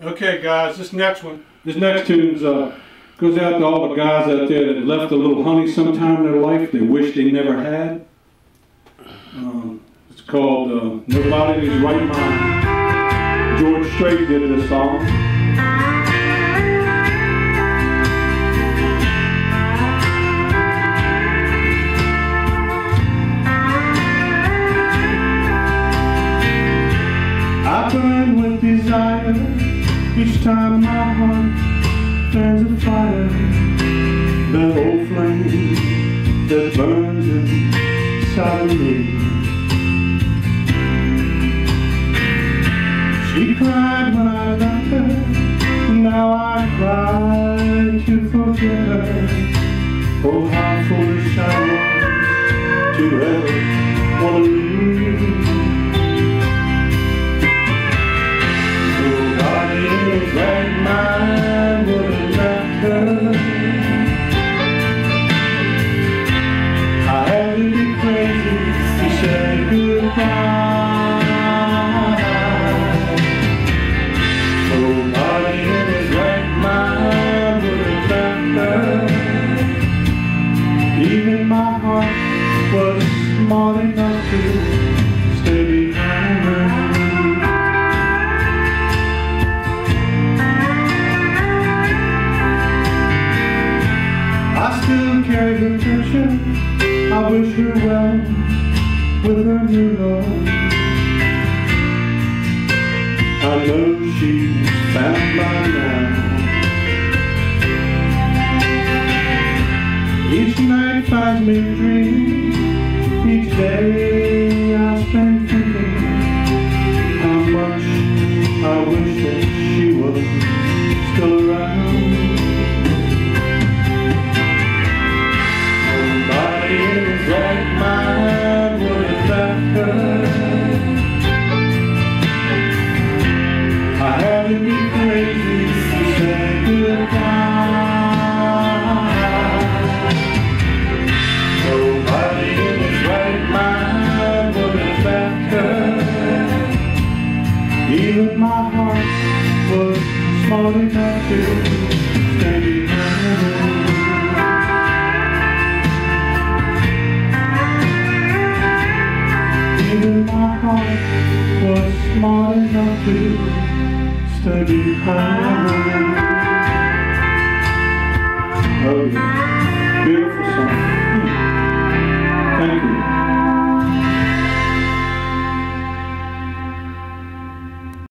Okay, guys, this next one. This next tune uh, goes out to all the guys out there that left a little honey sometime in their life they wish they never had. Um, it's called uh, Nobody His Right Mind. George Strait did this song. Each time my heart fans a fire. That old flame that burns inside of me. She cried when I left her, now I cry to forget her. Oh, how foolish I was to ever want to leave. My heart was smart enough to stay behind her. I still carry her picture. I wish her well with her new love. I know she's found by now. Night finds me to stay behind her. Even my heart was smart enough to stay behind